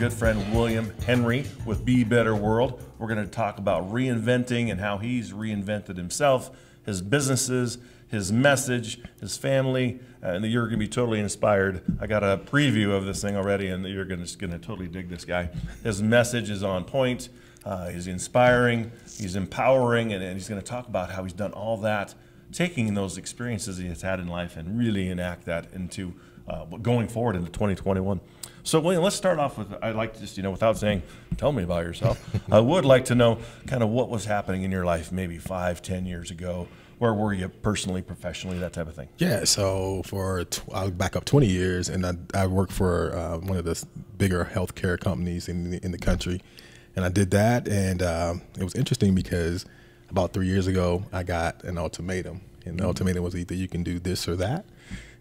good friend William Henry with Be Better World. We're going to talk about reinventing and how he's reinvented himself, his businesses, his message, his family, uh, and you're going to be totally inspired. I got a preview of this thing already, and you're going to, going to totally dig this guy. His message is on point. Uh, he's inspiring. He's empowering, and, and he's going to talk about how he's done all that taking those experiences he has had in life and really enact that into uh, going forward into 2021. So, William, let's start off with I'd like to just, you know, without saying, tell me about yourself, I would like to know kind of what was happening in your life maybe five, ten years ago. Where were you personally, professionally, that type of thing? Yeah, so for, tw- I'll back up 20 years, and I, I worked for uh, one of the bigger healthcare companies in the, in the country. And I did that, and um, it was interesting because about three years ago, I got an ultimatum, and the mm-hmm. ultimatum was either you can do this or that,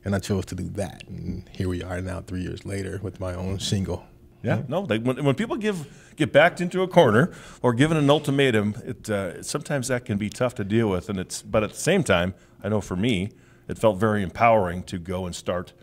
and I chose to do that, and here we are now, three years later, with my own single. Yeah, no. They, when, when people give get backed into a corner or given an ultimatum, it uh, sometimes that can be tough to deal with, and it's. But at the same time, I know for me, it felt very empowering to go and start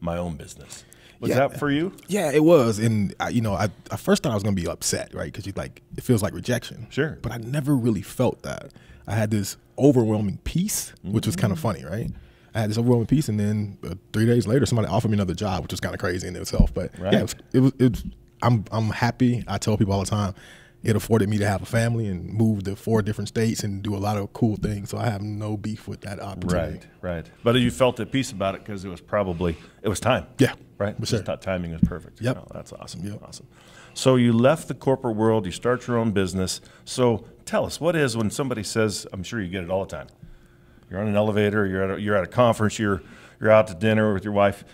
my own business. Was yeah. that for you? Yeah, it was. And I, you know, I, I first thought I was going to be upset, right? Because you like it feels like rejection. Sure. But I never really felt that. I had this overwhelming peace, mm-hmm. which was kind of funny, right? I had this overwhelming peace, and then uh, three days later, somebody offered me another job, which was kind of crazy in itself. But right. yeah, it was, it was, it was. I'm I'm happy. I tell people all the time it afforded me to have a family and move to four different states and do a lot of cool things. So I have no beef with that opportunity. Right, right. But you felt at peace about it because it was probably it was time. Yeah, right. For sure. T- timing was perfect. Yep. Oh, that's awesome. Yep. Awesome. So you left the corporate world. You start your own business. So tell us what is when somebody says, I'm sure you get it all the time. You're on an elevator. You're at a, you're at a conference. You're you're out to dinner with your wife.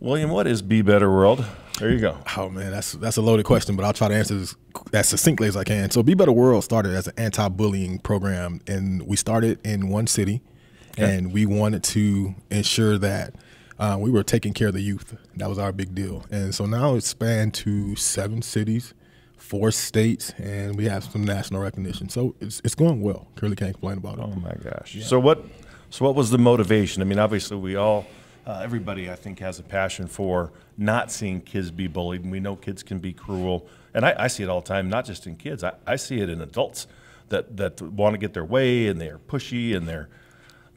William, what is Be Better World? There you go. Oh man, that's that's a loaded question, but I'll try to answer this as succinctly as I can. So, Be Better World started as an anti-bullying program, and we started in one city, okay. and we wanted to ensure that uh, we were taking care of the youth. That was our big deal, and so now it's spanned to seven cities, four states, and we have some national recognition. So it's it's going well. Curly can't complain about it. Oh my gosh! Yeah. So what? So what was the motivation? I mean, obviously we all uh, everybody, I think, has a passion for not seeing kids be bullied. And we know kids can be cruel. And I, I see it all the time, not just in kids, I, I see it in adults that, that want to get their way and they're pushy and they're,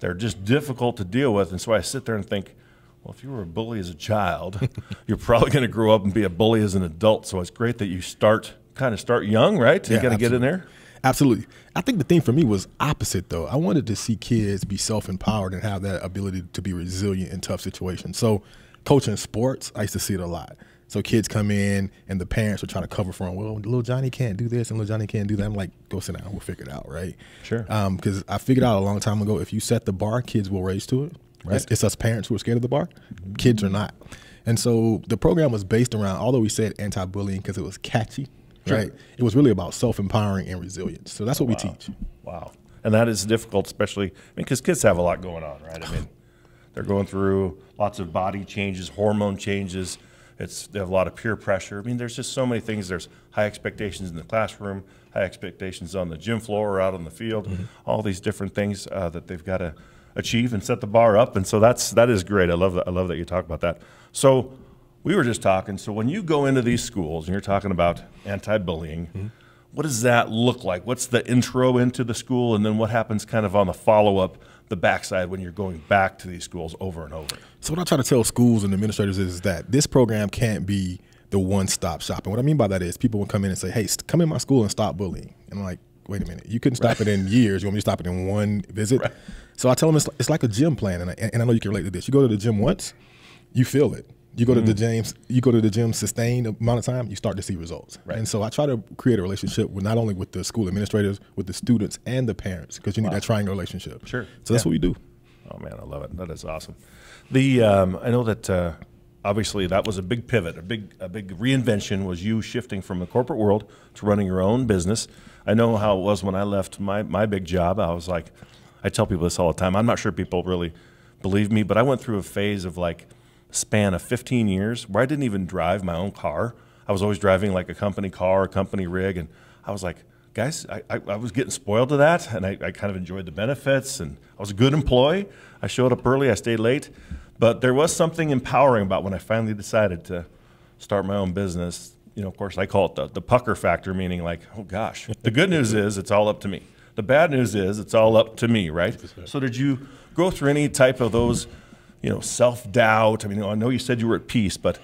they're just difficult to deal with. And so I sit there and think, well, if you were a bully as a child, you're probably going to grow up and be a bully as an adult. So it's great that you start kind of start young, right? You got to get in there. Absolutely. I think the thing for me was opposite though. I wanted to see kids be self empowered and have that ability to be resilient in tough situations. So, coaching sports, I used to see it a lot. So kids come in and the parents are trying to cover for them. Well, little Johnny can't do this and little Johnny can't do that. I'm like, go sit down. We'll figure it out, right? Sure. Because um, I figured out a long time ago, if you set the bar, kids will raise to it. Right. It's, it's us parents who are scared of the bar. Kids are not. And so the program was based around, although we said anti-bullying because it was catchy, Sure. Right. It was really about self empowering and resilience. So that's what wow. we teach. Wow. And that is difficult, especially I mean, because kids have a lot going on, right? I mean, they're going through lots of body changes, hormone changes. It's they have a lot of peer pressure. I mean, there's just so many things. There's high expectations in the classroom, high expectations on the gym floor or out on the field. Mm-hmm. All these different things uh, that they've got to achieve and set the bar up. And so that's that is great. I love that. I love that you talk about that. So we were just talking. So when you go into these schools and you're talking about anti-bullying, mm-hmm. what does that look like? What's the intro into the school, and then what happens kind of on the follow-up, the backside when you're going back to these schools over and over? So what I try to tell schools and administrators is that this program can't be the one-stop shop. And what I mean by that is people will come in and say, "Hey, come in my school and stop bullying." And I'm like, "Wait a minute, you couldn't stop right. it in years. You want me to stop it in one visit?" Right. So I tell them it's, it's like a gym plan, and I, and I know you can relate to this. You go to the gym once, you feel it you go mm-hmm. to the mm-hmm. gym, you go to the gym sustained amount of time, you start to see results. Right. And so I try to create a relationship with not only with the school administrators, with the students and the parents, because you need wow. that triangle relationship. Sure. So that's yeah. what we do. Oh man, I love it. That is awesome. The um, I know that uh, obviously that was a big pivot, a big a big reinvention was you shifting from the corporate world to running your own business. I know how it was when I left my my big job. I was like, I tell people this all the time. I'm not sure people really believe me, but I went through a phase of like span of 15 years where I didn't even drive my own car. I was always driving like a company car, a company rig, and I was like, guys, I, I, I was getting spoiled to that, and I, I kind of enjoyed the benefits, and I was a good employee. I showed up early, I stayed late, but there was something empowering about when I finally decided to start my own business. You know, of course, I call it the, the pucker factor, meaning like, oh gosh. The good news is it's all up to me. The bad news is it's all up to me, right? So did you go through any type of those, you know, self doubt? I mean, I know you said you were at peace, but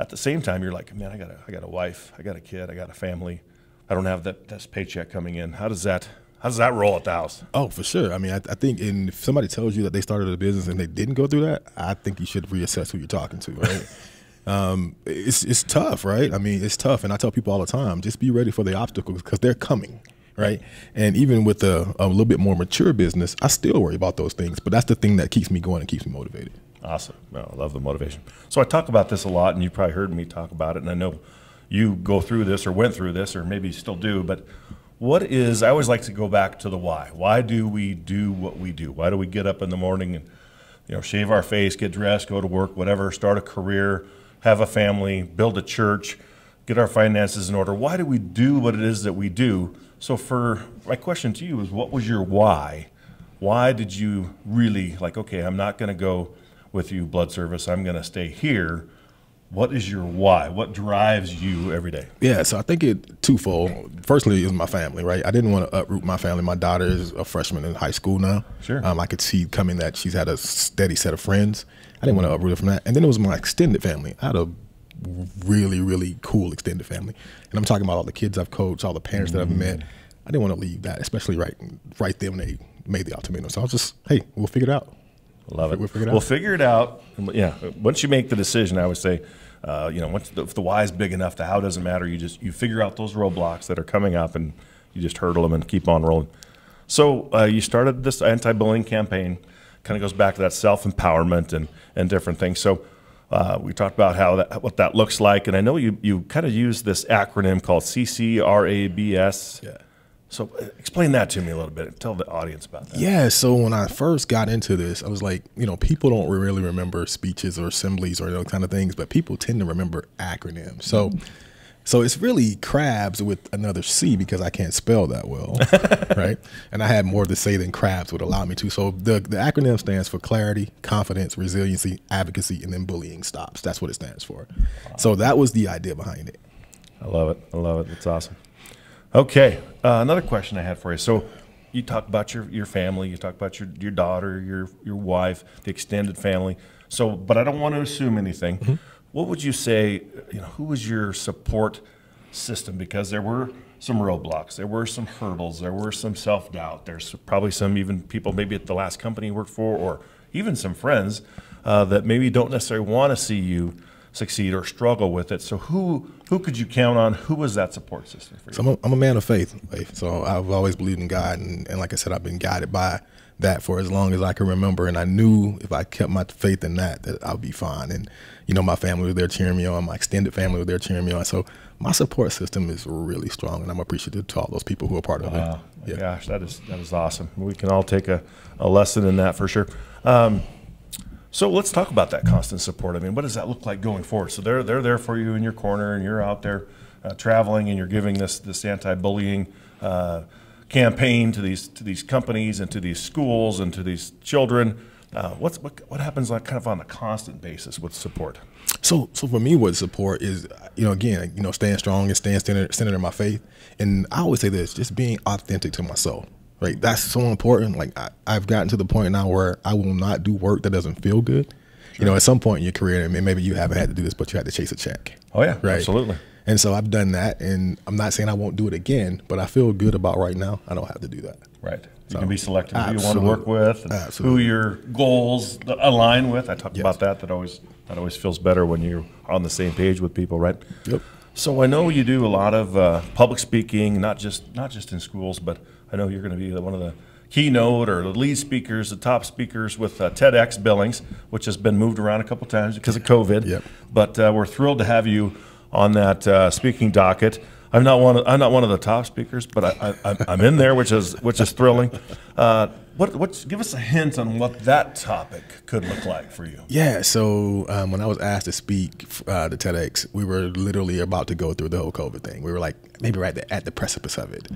at the same time, you're like, man, I got a, I got a wife, I got a kid, I got a family. I don't have that this paycheck coming in. How does that how does that roll at the house? Oh, for sure. I mean, I, I think in, if somebody tells you that they started a business and they didn't go through that, I think you should reassess who you're talking to. Right? um, it's it's tough, right? I mean, it's tough, and I tell people all the time, just be ready for the obstacles because they're coming. Right. And even with a, a little bit more mature business, I still worry about those things. But that's the thing that keeps me going and keeps me motivated. Awesome. Well, I love the motivation. So I talk about this a lot, and you've probably heard me talk about it. And I know you go through this or went through this, or maybe still do. But what is, I always like to go back to the why. Why do we do what we do? Why do we get up in the morning and, you know, shave our face, get dressed, go to work, whatever, start a career, have a family, build a church, get our finances in order? Why do we do what it is that we do? So, for my question to you is what was your why? Why did you really, like, okay, I'm not going to go with you, blood service, I'm going to stay here? What is your why? What drives you every day? Yeah, so I think it twofold. Firstly, is my family, right? I didn't want to uproot my family. My daughter is a freshman in high school now. Sure. Um, I could see coming that she's had a steady set of friends. I didn't want to uproot her from that. And then it was my extended family. I had a really, really cool extended family, and I'm talking about all the kids I've coached, all the parents mm-hmm. that I've met. I didn't want to leave that, especially right right then when they made the ultimatum. So I was just, hey, we'll figure it out. Love it. We'll figure it out. We'll figure it out. Yeah. Once you make the decision, I would say uh, you know, once the, if the why is big enough, the how doesn't matter. You just you figure out those roadblocks that are coming up, and you just hurdle them and keep on rolling. So uh, you started this anti-bullying campaign. Kind of goes back to that self-empowerment and and different things. So. Uh, we talked about how that, what that looks like, and I know you, you kind of use this acronym called CCRABS. Yeah. So uh, explain that to me a little bit. Tell the audience about that. Yeah. So when I first got into this, I was like, you know, people don't really remember speeches or assemblies or those kind of things, but people tend to remember acronyms. So. So it's really crabs with another C because I can't spell that well, right? And I had more to say than crabs would allow me to. So the, the acronym stands for clarity, confidence, resiliency, advocacy, and then bullying stops. That's what it stands for. Wow. So that was the idea behind it. I love it. I love it. That's awesome. Okay, uh, another question I had for you. So, you talk about your, your family, you talk about your, your daughter, your your wife, the extended family. So, but I don't want to assume anything. Mm-hmm. What would you say? You know, who was your support system? Because there were some roadblocks, there were some hurdles, there were some self doubt. There's probably some even people maybe at the last company you worked for, or even some friends uh, that maybe don't necessarily want to see you succeed or struggle with it. So who who could you count on? Who was that support system for you? So I'm a, I'm a man of faith, so I've always believed in God, and, and like I said, I've been guided by that for as long as I can remember. And I knew if I kept my faith in that, that I'd be fine. And you know, my family was there cheering me on, my extended family was there cheering me on. So my support system is really strong, and I'm appreciative to all those people who are part of wow. it. Yeah. Gosh, that is that is awesome. We can all take a, a lesson in that for sure. Um, so let's talk about that constant support. I mean, what does that look like going forward? So they're they're there for you in your corner, and you're out there uh, traveling, and you're giving this this anti-bullying uh, campaign to these to these companies and to these schools and to these children. Uh, what's what, what happens like kind of on a constant basis with support? So, so for me, what support is, you know, again, you know, staying strong and staying centered, centered in my faith. And I always say this: just being authentic to myself. Like that's so important. Like I, have gotten to the point now where I will not do work that doesn't feel good. Sure. You know, at some point in your career, and maybe you haven't had to do this, but you had to chase a check. Oh yeah, right. Absolutely. And so I've done that, and I'm not saying I won't do it again, but I feel good about right now. I don't have to do that. Right. You so, can be selective who you want to work with, and who your goals align with. I talk yes. about that. That always that always feels better when you're on the same page with people, right? Yep. So I know you do a lot of uh, public speaking, not just not just in schools, but I know you're going to be one of the keynote or the lead speakers, the top speakers with uh, TEDx Billings, which has been moved around a couple times because of COVID. Yep. But uh, we're thrilled to have you on that uh, speaking docket. I'm not one. Of, I'm not one of the top speakers, but I, am in there, which is which is thrilling. Uh, what what? Give us a hint on what that topic could look like for you. Yeah. So um, when I was asked to speak uh, to TEDx, we were literally about to go through the whole COVID thing. We were like maybe right at the precipice of it.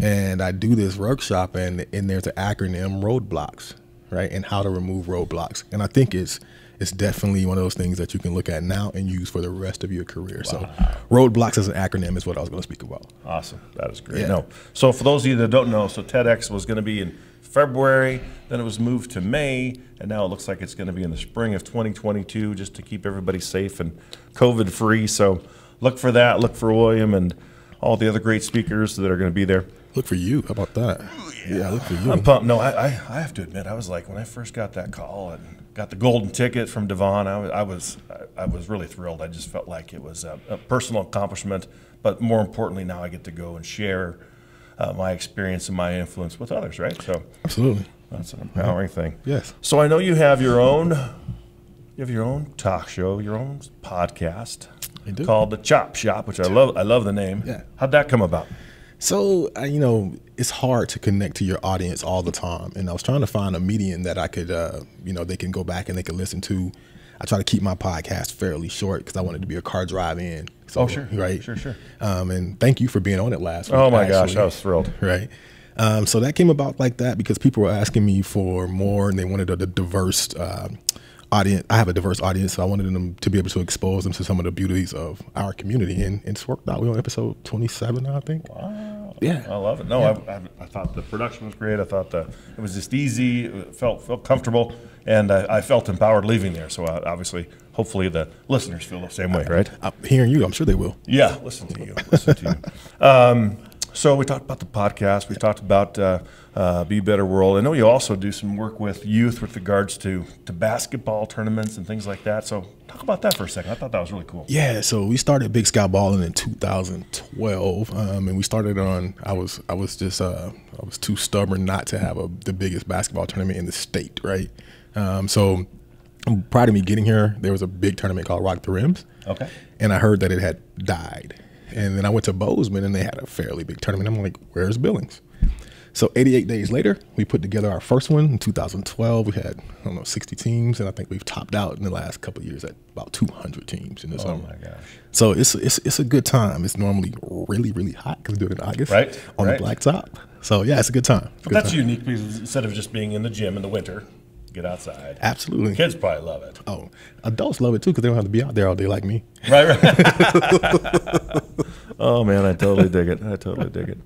And I do this workshop, and and there's an acronym roadblocks, right, and how to remove roadblocks. And I think it's it's definitely one of those things that you can look at now and use for the rest of your career. So, roadblocks as an acronym is what I was going to speak about. Awesome. That is great. Yeah. No. So for those of you that don't know, so TEDx was going to be in February, then it was moved to May, and now it looks like it's going to be in the spring of 2022 just to keep everybody safe and COVID free. So look for that. Look for William and all the other great speakers that are going to be there. Look for you. How about that? Yeah, look for you. I'm pumped. No, I, I, I have to admit, I was like, when I first got that call and got the golden ticket from Devon, I was, I was, I was really thrilled. I just felt like it was a, a personal accomplishment, but more importantly, now I get to go and share uh, my experience and my influence with others, right? So Absolutely. that's an empowering thing. Yes. So I know you have your own, you have your own talk show, your own podcast I do. called the Chop Shop, which I love. I love the name. Yeah. How'd that come about? So, uh, you know, it's hard to connect to your audience all the time. And I was trying to find a medium that I could, uh, you know, they can go back and they can listen to. I try to keep my podcast fairly short because I wanted to be a car drive in. So, Oh, sure. Right. Sure, sure. Um, and thank you for being on it last week. Oh my gosh. I was thrilled. Right. Um, so that came about like that because people were asking me for more and they wanted a, a diverse uh, audience. I have a diverse audience, so I wanted them to be able to expose them to some of the beauties of our community. And it's worked out. We're on episode 27 I think. Wow. Yeah. I love it. No, I, I, I thought the production was great. I thought the, it was just easy. It felt felt comfortable, and I, I felt empowered leaving there. So uh, obviously, hopefully, the listeners feel the same way, right? I'm hearing you, I'm sure they will. Yeah, listen to you. Listen to you. Um, so we talked about the podcast. We talked about uh, uh, Be Better World. I know you also do some work with youth with regards to to basketball tournaments and things like that. So talk about that for a second. I thought that was really cool. Yeah, so we started Big Sky Balling in 2012, um, and we started on. I was I was just uh, I was too stubborn not to have a, the biggest basketball tournament in the state, right? Um, so prior to me getting here, there was a big tournament called Rock the Rims, Okay. and I heard that it had died, and then I went to Bozeman and they had a fairly big tournament. I'm like, where's Billings? So 88 days later, we put together our first one in 2012. We had I don't know 60 teams, and I think we've topped out in the last couple of years at about 200 teams in the Oh summer. my gosh. So it's it's it's a good time. It's normally really really hot because we do it in August, Right, On right. the blacktop. So yeah, it's a good time. A But good that's time. unique because instead of just being in the gym in the winter, get outside. Absolutely. Kids probably love it. Oh, adults love it too because they don't have to be out there all day like me. Right, right. oh man, I totally dig it. I totally dig it.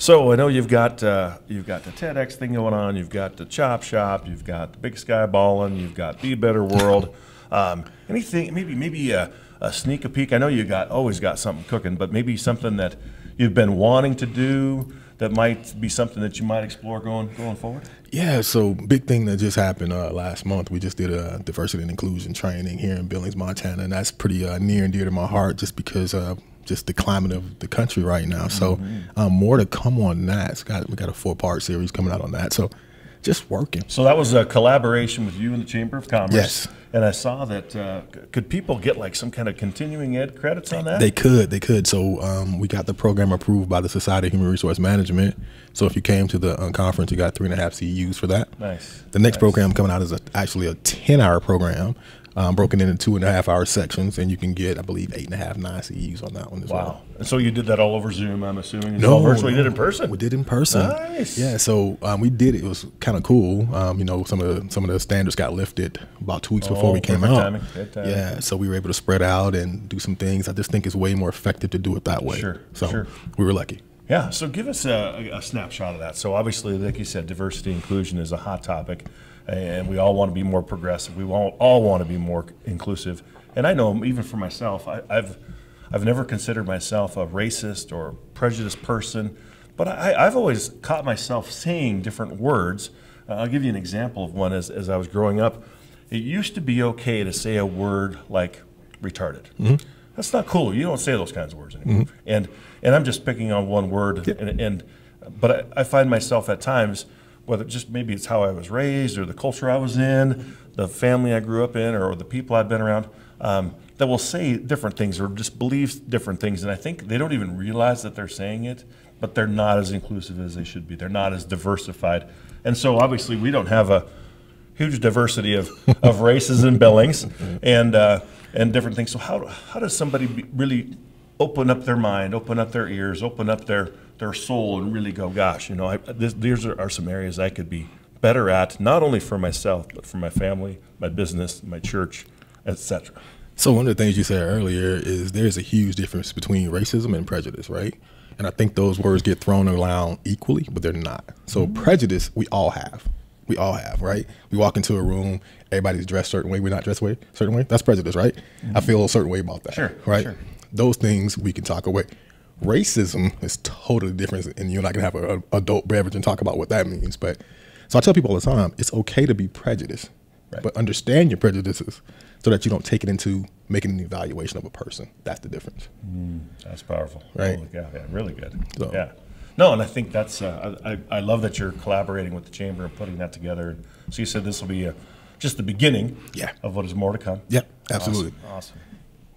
So I know you've got uh, you've got the TEDx thing going on. You've got the Chop Shop. You've got the Big Sky Ballin'. You've got Be Better World. Um, anything? Maybe maybe a, a sneak a peek. I know you got always got something cooking, but maybe something that you've been wanting to do that might be something that you might explore going going forward. Yeah, so big thing that just happened uh, last month. We just did a diversity and inclusion training here in Billings, Montana, and that's pretty uh, near and dear to my heart, just because uh, just the climate of the country right now. So um, more to come on that. It's got we got a four part series coming out on that. So just working. So that was a collaboration with you and the Chamber of Commerce. Yes. And I saw that. Uh, could people get like some kind of continuing ed credits on that? They could, they could. So um, we got the program approved by the Society of Human Resource Management. So if you came to the uh, conference, you got three and a half CEUs for that. Nice. The next Nice. program coming out is a, actually a 10 hour program, um, broken into two and a half hour sections, and you can get, I believe, eight and a half, nine CEUs on that one as Wow. well. And so you did that all over Zoom, I'm assuming. It's all virtually. You did it in person. We did in person. Nice. Yeah, so um, we did it. It was kind of cool. Um, you know, some of the some of the standards got lifted about two weeks before Oh, we came out. Yeah, so we were able to spread out and do some things. I just think it's way more effective to do it that way. Sure, So sure. we were lucky. Yeah. So give us a, a snapshot of that. So obviously, like you said, diversity inclusion is a hot topic, and we all want to be more progressive. We all, all want to be more inclusive. And I know even for myself, I, I've I've never considered myself a racist or prejudiced person, but I, I've always caught myself saying different words. Uh, I'll give you an example of one. As as I was growing up, it used to be okay to say a word like retarded. That's not cool. You don't say those kinds of words anymore. And and I'm just picking on one word. And, and but I, I find myself at times, whether just maybe it's how I was raised or the culture I was in, the family I grew up in, or the people I've been around, um, that will say different things or just believe different things. And I think they don't even realize that they're saying it, but they're not as inclusive as they should be. They're not as diversified. And so obviously we don't have a huge diversity of, of races and Billings and uh, and different things. So how how does somebody be, really open up their mind, open up their ears, open up their their soul and really go, gosh, you know, I, this, these are, are some areas I could be better at, not only for myself, but for my family, my business, my church, etc. So one of the things you said earlier is there's a huge difference between racism and prejudice, right? And I think those words get thrown around equally, but they're not. So mm-hmm. prejudice, we all have. We all have, right? We walk into a room, everybody's dressed a certain way, we're not dressed a way, certain way. That's prejudice, right? Mm-hmm. I feel a certain way about that. Sure. Right? Sure. Those things we can talk away. Racism is totally different, and you're not gonna have an adult beverage and talk about what that means. But so I tell people all the time, it's okay to be prejudiced, right. but understand your prejudices so that you don't take it into making an evaluation of a person. That's the difference. Mm, that's powerful. Right. Cow, yeah, really good. So. Yeah. No, and I think that's, uh, I, I love that you're collaborating with the chamber and putting that together. So you said this will be a, just the beginning yeah. of what is more to come. Yeah, absolutely. Awesome. awesome.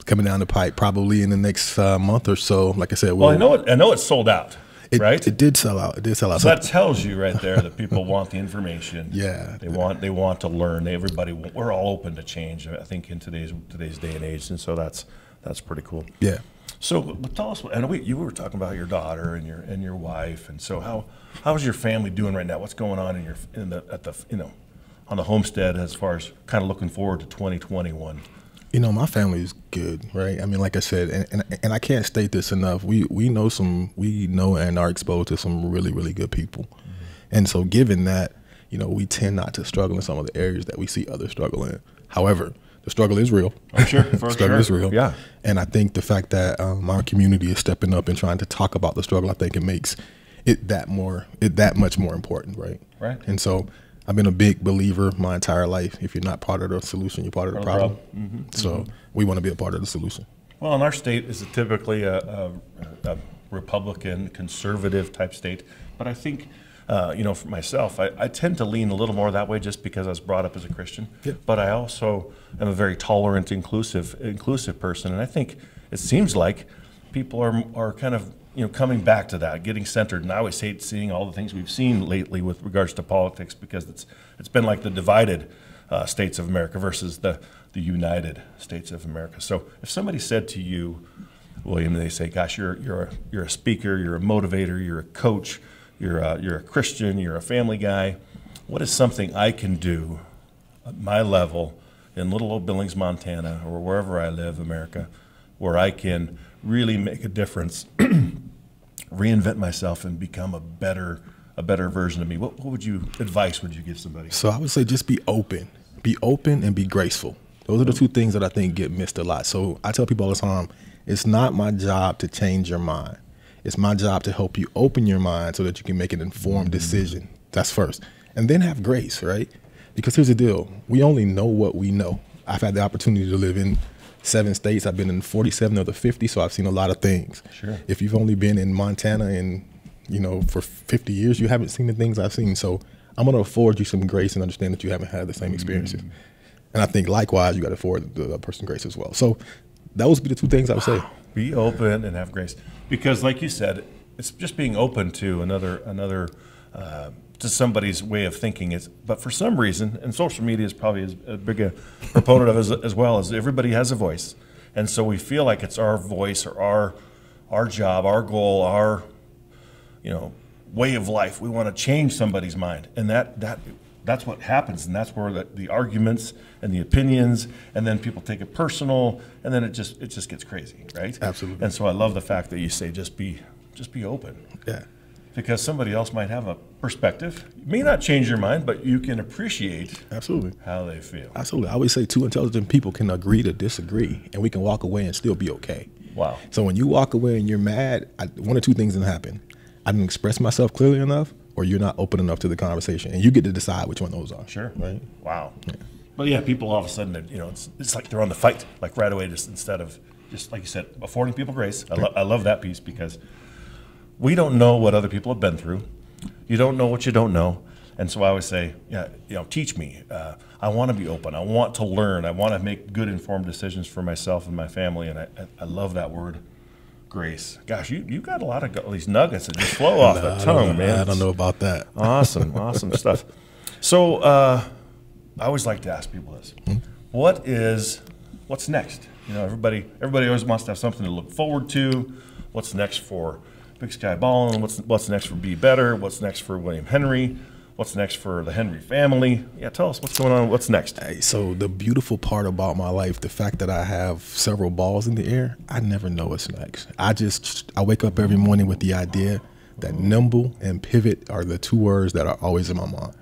Coming down the pipe probably in the next uh, month or so. Like I said, we'll, well, I know it, I know it's sold out. It, right? It did sell out. It did sell out. So that tells you right there that people want the information. Yeah, they want they want to learn. Everybody, we're all open to change. I think in today's today's day and age, and so that's that's pretty cool. Yeah. So, but tell us. And we, you were talking about your daughter and your and your wife, and so how how's your family doing right now? What's going on in your in the at the you know on the homestead as far as kind of looking forward to 2021? You know, my family is good, right? I mean, like I said, and, and, and I can't state this enough. We we know some, we know and are exposed to some really really good people, mm-hmm. and so given that, you know, we tend not to struggle in some of the areas that we see others struggle in. However, the struggle is real. I'm sure, the struggle sure. is real. Yeah, and I think the fact that um, our community is stepping up and trying to talk about the struggle, I think it makes it that more it that much more important, right? Right. And so I've been a big believer my entire life. If you're not part of the solution, you're part of the problem. problem. Mm-hmm. So mm-hmm. we want to be a part of the solution. Well, in our state is typically a, a, a, Republican, conservative type state, but I think. Uh, you know, for myself, I, I, tend to lean a little more that way just because I was brought up as a Christian. Yeah. But I also am a very tolerant, inclusive, inclusive person, and I think it seems like people are are kind of you know, coming back to that, getting centered. And I always hate seeing all the things we've seen lately with regards to politics because it's it's been like the divided uh, states of America versus the the united states of America. So if somebody said to you, William, they say, "Gosh, you're you're a, you're a speaker, you're a motivator, you're a coach, you're a, you're a Christian, you're a family guy. What is something I can do at my level in little old Billings, Montana, or wherever I live, America, where I can really make a difference, reinvent myself, and become a better a better version of me. What, what would you advice would you give somebody? So I would say just be open, be open, and be graceful. Those are the two things that I think get missed a lot. So I tell people all the time, it's not my job to change your mind. It's my job to help you open your mind so that you can make an informed mm-hmm. decision. That's first. And then have grace, right? Because here's the deal we only know what we know. I've had the opportunity to live in seven states. I've been in 47 of the 50, so I've seen a lot of things. Sure. If you've only been in Montana and you know for 50 years, you haven't seen the things I've seen. So I'm going to afford you some grace and understand that you haven't had the same experiences. Mm. And I think likewise, you got to afford the, the person grace as well. So those would be the two things I would say. Be open and have grace, because like you said, it's just being open to another another. Uh, to somebody's way of thinking. It's, but for some reason, and social media is probably as, as big a proponent of as, as well as everybody has a voice, and so we feel like it's our voice or our our job, our goal, our you know way of life. We want to change somebody's mind, and that that that's what happens, and that's where the, the arguments and the opinions, and then people take it personal, and then it just it just gets crazy, right? Absolutely. And so I love the fact that you say just be just be open. Yeah because somebody else might have a perspective. It may not change your mind, but you can appreciate absolutely how they feel. Absolutely. I always say two intelligent people can agree to disagree, and we can walk away and still be okay. Wow. So when you walk away and you're mad, I, one or two things can happen. I didn't express myself clearly enough, or you're not open enough to the conversation, and you get to decide which one those are. Sure. Right. Wow. Yeah. But yeah, people all of a sudden, you know, it's, it's like they're on the fight, like right away, just instead of just like you said, affording people grace. I, lo- I love that piece because we don't know what other people have been through. You don't know what you don't know. And so I always say, yeah, you know, teach me. Uh, I want to be open. I want to learn. I want to make good informed decisions for myself and my family. And I, I love that word, grace. Gosh, you you got a lot of these nuggets that just flow off no, the tongue, man. I don't know about that. Awesome, awesome stuff. So uh, I always like to ask people this: hmm? What is what's next? You know, everybody everybody always wants to have something to look forward to. What's next for Big Sky Ballin. What's what's next for Be Better? What's next for William Henry? What's next for the Henry family? Yeah, tell us what's going on. What's next? Hey, so the beautiful part about my life, the fact that I have several balls in the air, I never know what's next. I just I wake up every morning with the idea that nimble and pivot are the two words that are always in my mind.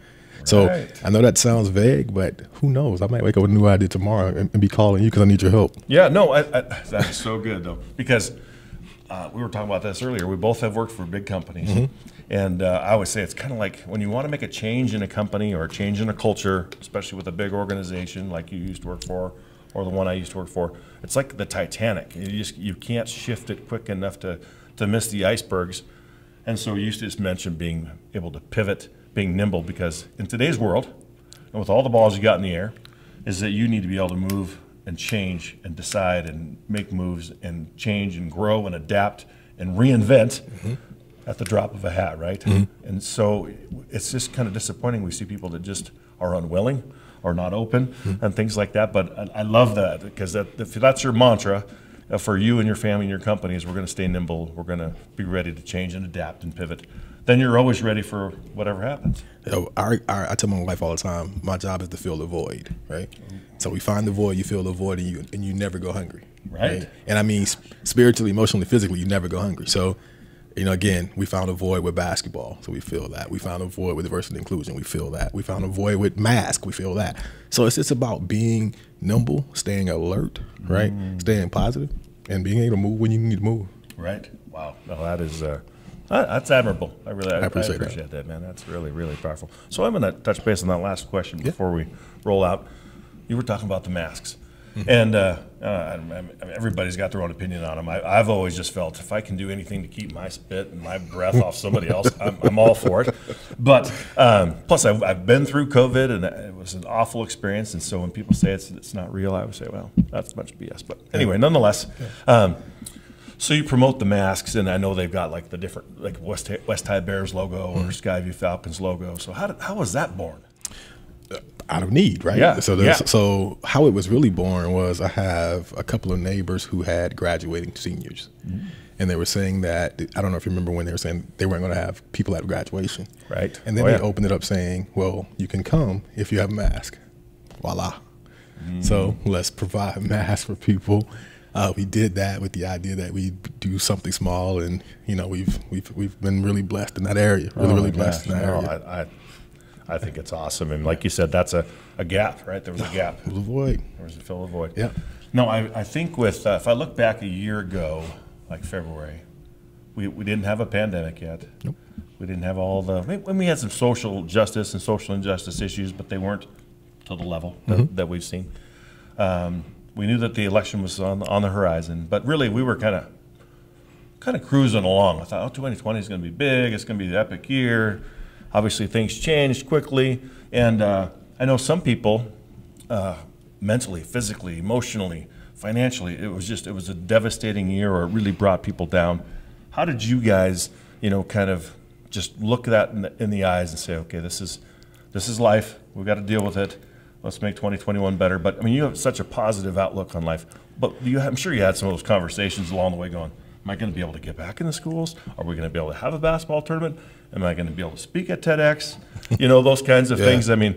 So Right. I know that sounds vague, but who knows? I might wake up with a new idea tomorrow and, and be calling you because I need your help. Yeah, no, I, I, that is so good though because uh, we were talking about this earlier. We both have worked for big companies, and uh, I always say it's kind of like when you want to make a change in a company or a change in a culture, especially with a big organization like you used to work for, or the one I used to work for. It's like the Titanic. You just you can't shift it quick enough to to miss the icebergs. And so you just mentioned being able to pivot, being nimble, because in today's world, and with all the balls you got in the air, is that you need to be able to move and change and decide and make moves and change and grow and adapt and reinvent at the drop of a hat, right? And so it's just kind of disappointing. We see people that just are unwilling or not open and things like that. But I, I love that because that, if that's your mantra uh, for you and your family and your companies, we're going to stay nimble, we're going to be ready to change and adapt and pivot. Then you're always ready for whatever happens. You know, our, our, I tell my wife all the time, my job is to fill the void, right? So we find the void, you fill the void, and you and you never go hungry, Right. And I mean, spiritually, emotionally, physically, you never go hungry. So, you know, again, we found a void with basketball, so we feel that. We found a void with diversity and inclusion, we feel that. We found a void with mask, we feel that. So it's just about being nimble, staying alert, right? Staying positive, and being able to move when you need to move. Right. Wow. No, that is uh, that- that's admirable. I really I, I appreciate appreciate, that. that. man. That's really really powerful. So I'm going to touch base on that last question before we roll out. You were talking about the masks, Mm-hmm. and uh, uh, I- I- everybody's got their own opinion on them. I, I've always just felt if I can do anything to keep my spit and my breath off somebody else, I'm, I'm all for it. But um, plus, I've, I've been through COVID, and it was an awful experience. And so when people say it's it's not real, I would say, well, that's much BS. But anyway, nonetheless. Um, so you promote the masks, and I know they've got like the different, like West West High Bears logo or Skyview Falcons logo. So how did, how was that born? out of need, right? Yeah, So yeah. so how it was really born was I have a couple of neighbors who had graduating seniors, Mm-hmm. and they were saying that I don't know if you remember when they were saying they weren't going to have people at graduation, Right. And then Oh, they yeah. opened it up saying, "Well, you can come if you have a mask." Voila. Mm-hmm. So let's provide masks for people. Uh, we did that with the idea that we do something small, and you know we've we've we've been really blessed in that area. Really, Oh really blessed gosh, in that no, area. I, I, I think it's awesome, and like you said, that's a, a gap, right? There was a gap. was a void. There was a fill a void. Yeah. No, I, I think with uh, if I look back a year ago, like February, we, we didn't have a pandemic yet. Nope. We didn't have all the. When we had some social justice and social injustice issues, but they weren't to the level that, that we've seen. Um, we knew that the election was on on the horizon, but really we were kind of kind of cruising along. I thought, oh, 2020 is going to be big. It's going to be the epic year. Obviously, things changed quickly, and uh, I know some people, uh, mentally, physically, emotionally, financially, it was just it was a devastating year, or it really brought people down. How did you guys, you know, kind of just look that in the, in the eyes and say, okay, this is this is life. We've got to deal with it. Let's make 2021 better. But I mean, you have such a positive outlook on life. But you, I'm sure you had some of those conversations along the way, going, "Am I going to be able to get back in the schools? Are we going to be able to have a basketball tournament? Am I going to be able to speak at TEDx? You know, those kinds of Yeah. things. I mean,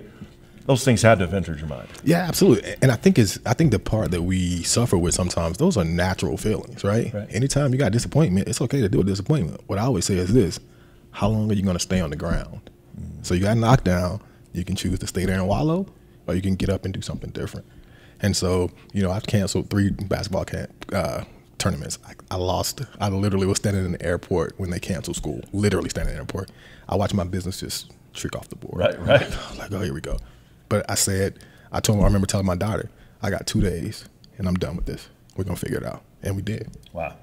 those things had to have entered your mind. Yeah, absolutely. And I think is I think the part that we suffer with sometimes those are natural feelings, right? Right. Anytime you got disappointment, it's okay to deal with disappointment. What I always say is this: How long are you going to stay on the ground? Mm. So you got knocked down. You can choose to stay there and wallow, or you can get up and do something different. And so, you know, I've canceled three basketball camp, uh, tournaments. I, I lost. I literally was standing in the airport when they canceled school. Literally standing in the airport. I watched my business just trick off the board. Right, right. Like, oh, here we go. But I said, I told I remember telling my daughter, I got two days and I'm done with this. We're going to figure it out. And we did. Wow.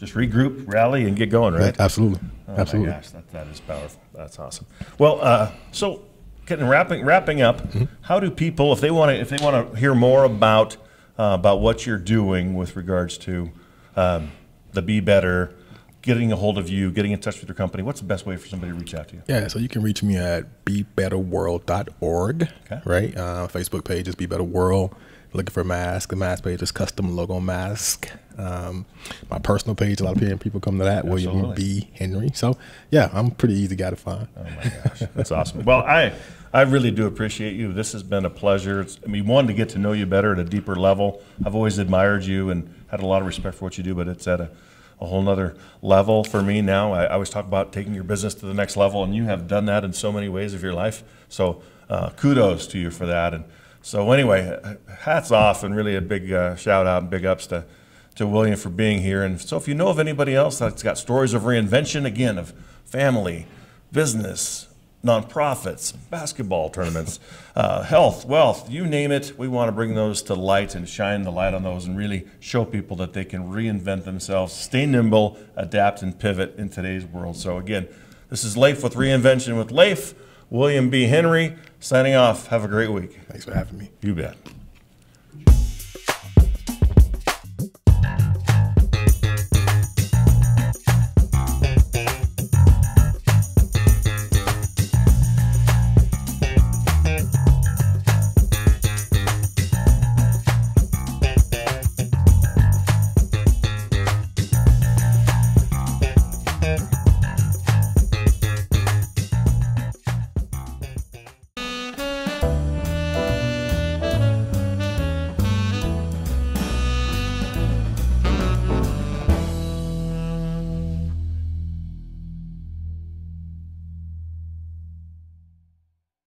Just regroup, rally, and get going, right? Absolutely. Oh Absolutely. gosh, that, that is powerful. That's awesome. Well, uh, so getting wrapping wrapping up, Mm-hmm. how do people, if they want to, if they want to hear more about uh, about what you're doing with regards to um, the Be Better, getting a hold of you, getting in touch with your company, what's the best way for somebody to reach out to you? Yeah, so you can reach me at bebetterworld.org, Okay. right? Uh, Facebook page is Be Better World. Looking for mask. The mask page is custom logo mask. Um, my personal page, a lot of people come to that. William B. Henry. So yeah, I'm a pretty easy guy to find. Oh my gosh, that's awesome. Well, I I really do appreciate you. This has been a pleasure. It's, I mean, one to get to know you better at a deeper level. I've always admired you and had a lot of respect for what you do, but it's at a, a whole nother level for me now. I, I always talk about taking your business to the next level, and you have done that in so many ways of your life. So uh, kudos to you for that. And so anyway, hats off, and really a big uh, shout out and big ups to to William for being here. And so if you know of anybody else that's got stories of reinvention, again, of family, business, nonprofits, basketball tournaments, uh, health, wealth, you name it, we want to bring those to light and shine the light on those and really show people that they can reinvent themselves, stay nimble, adapt, and pivot in today's world. So again, this is Leif with Reinvention with Leif, William B. Henry, signing off. Have a great week. Thanks for having me. You bet.